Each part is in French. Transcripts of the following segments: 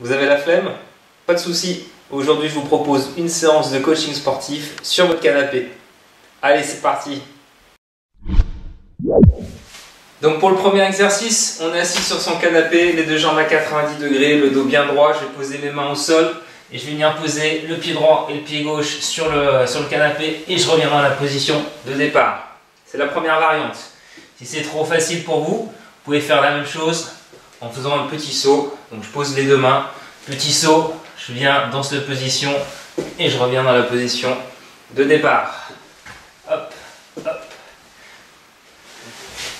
Vous avez la flemme? Pas de souci. Aujourd'hui, je vous propose une séance de coaching sportif sur votre canapé. Allez, c'est parti Donc pour le premier exercice, on est assis sur son canapé, les deux jambes à 90 degrés, le dos bien droit, je vais poser mes mains au sol et je vais venir poser le pied droit et le pied gauche sur le, sur le canapé et je reviens dans la position de départ. C'est la première variante. Si c'est trop facile pour vous, vous pouvez faire la même chose en faisant un petit saut. Donc je pose les deux mains, petit saut, je viens dans cette position et je reviens dans la position de départ. Hop, hop.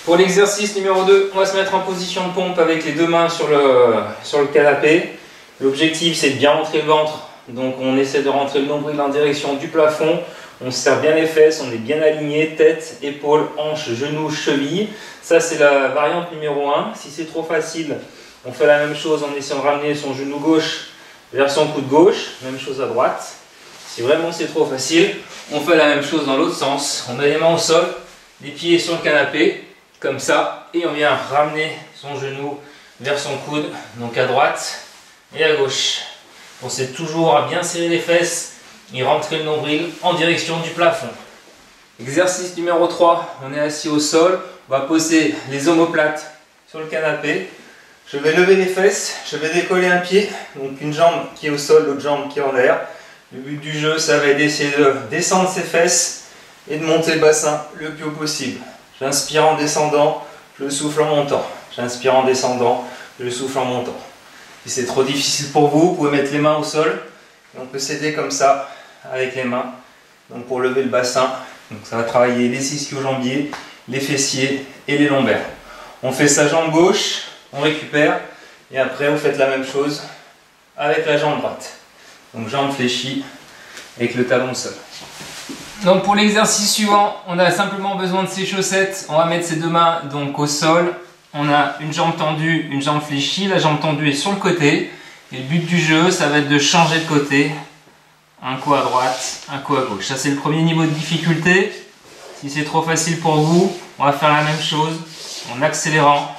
Pour l'exercice numéro 2, on va se mettre en position de pompe avec les deux mains sur le, sur le canapé. L'objectif c'est de bien rentrer le ventre, donc on essaie de rentrer le nombril en direction du plafond. On serre bien les fesses, on est bien aligné, tête, épaules, hanches, genoux, chevilles. Ça c'est la variante numéro 1. Si c'est trop facile, on fait la même chose en essayant de ramener son genou gauche vers son coude gauche. Même chose à droite. Si vraiment c'est trop facile, on fait la même chose dans l'autre sens. On met les mains au sol, les pieds sur le canapé, comme ça, et on vient ramener son genou vers son coude, donc à droite et à gauche. Pensez toujours à bien serrer les fesses et rentrer le nombril en direction du plafond. Exercice numéro 3, on est assis au sol, on va poser les omoplates sur le canapé. Je vais lever les fesses, je vais décoller un pied, donc une jambe qui est au sol, l'autre jambe qui est en l'air. Le but du jeu, ça va être d'essayer de descendre ses fesses et de monter le bassin le plus haut possible. J'inspire en descendant, je souffle en montant. J'inspire en descendant, je souffle en montant. Si c'est trop difficile pour vous, vous pouvez mettre les mains au sol. On peut s'aider comme ça, avec les mains. Donc pour lever le bassin, ça va travailler les ischio-jambiers, les fessiers et les lombaires. On fait sa jambe gauche, on récupère. Et après, vous faites la même chose avec la jambe droite. Donc jambe fléchie avec le talon au sol. Donc pour l'exercice suivant, on a simplement besoin de ses chaussettes. On va mettre ses deux mains donc au sol on a une jambe tendue, une jambe fléchie, la jambe tendue est sur le côté. Et le but du jeu, ça va être de changer de côté. Un coup à droite, un coup à gauche. Ça, c'est le premier niveau de difficulté. Si c'est trop facile pour vous, on va faire la même chose en accélérant.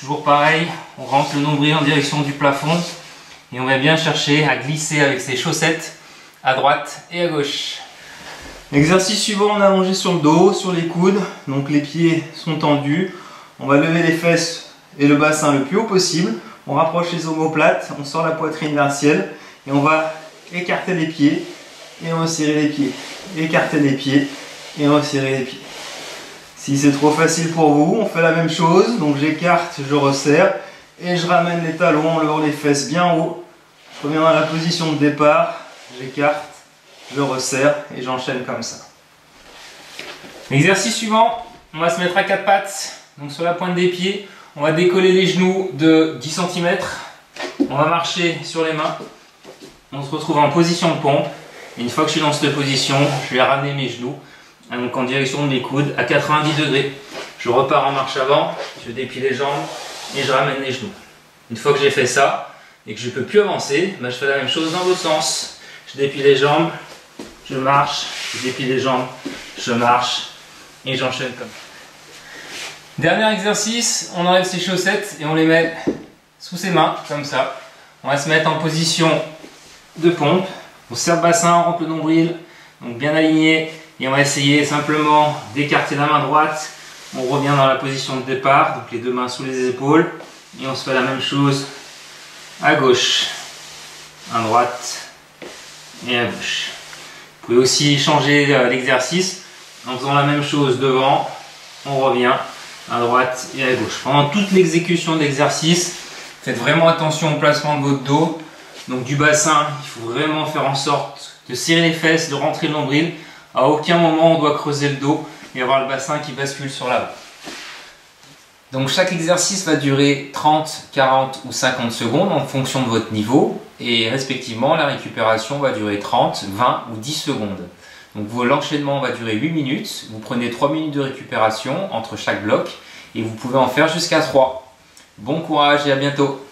Toujours pareil, on rentre le nombril en direction du plafond et on va bien chercher à glisser avec ses chaussettes à droite et à gauche. L'exercice suivant, on a allongé sur le dos, sur les coudes, donc les pieds sont tendus. On va lever les fesses et le bassin le plus haut possible. On rapproche les omoplates, on sort la poitrine vers le ciel et on va écarter les pieds et on va serrer les pieds. Écarter les pieds et on va serrer les pieds. Si c'est trop facile pour vous, on fait la même chose. Donc j'écarte, je resserre et je ramène les talons en levant les fesses bien haut. Je reviens dans la position de départ, j'écarte, je resserre et j'enchaîne comme ça. Exercice suivant, on va se mettre à quatre pattes donc sur la pointe des pieds, on va décoller les genoux de 10 cm. On va marcher sur les mains. On se retrouve en position de pompe. Une fois que je suis dans cette position, je vais ramener mes genoux donc en direction de mes coudes à 90 degrés. Je repars en marche avant, je déplie les jambes et je ramène les genoux. Une fois que j'ai fait ça et que je ne peux plus avancer, ben, je fais la même chose dans l'autre sens. Je déplie les jambes, je marche, je déplie les jambes, je marche et j'enchaîne comme ça. Dernier exercice, on enlève ses chaussettes et on les met sous ses mains, comme ça. On va se mettre en position de pompe. On serre le bassin, on rentre le nombril, donc bien aligné. Et on va essayer simplement d'écarter la main droite. On revient dans la position de départ, donc les deux mains sous les épaules. Et on se fait la même chose à gauche, à droite et à gauche. Vous pouvez aussi changer euh, l'exercice en faisant la même chose devant. On revient à droite et à gauche. Pendant toute l'exécution de l'exercice, faites vraiment attention au placement de votre dos. Donc du bassin, il faut vraiment faire en sorte de serrer les fesses, de rentrer le nombril. À aucun moment on doit creuser le dos et avoir le bassin qui bascule sur l'avant. Donc chaque exercice va durer 30, 40 ou 50 secondes en fonction de votre niveau et respectivement la récupération va durer 30, 20 ou 10 secondes. Donc l'enchaînement va durer 8 minutes, vous prenez 3 minutes de récupération entre chaque bloc et vous pouvez en faire jusqu'à 3. Bon courage et à bientôt